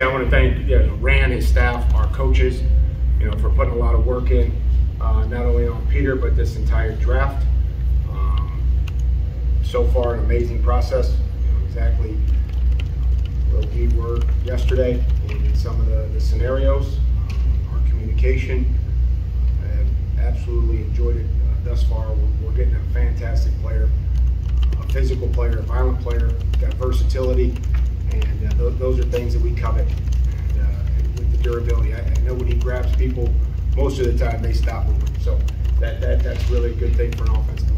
I want to thank you know, Ran, his staff, our coaches, you know, for putting a lot of work in, uh, not only on Peter but this entire draft. Um, so far, an amazing process. You know, exactly where we were yesterday in some of the, the scenarios, um, our communication. I have absolutely enjoyed it uh, thus far. We're, we're getting a fantastic player, a physical player, a violent player, got versatility, those, are things that we covet. And, uh, with the durability, I, I know when he grabs people, most of the time they stop moving. So that, that that's really a good thing for an offensive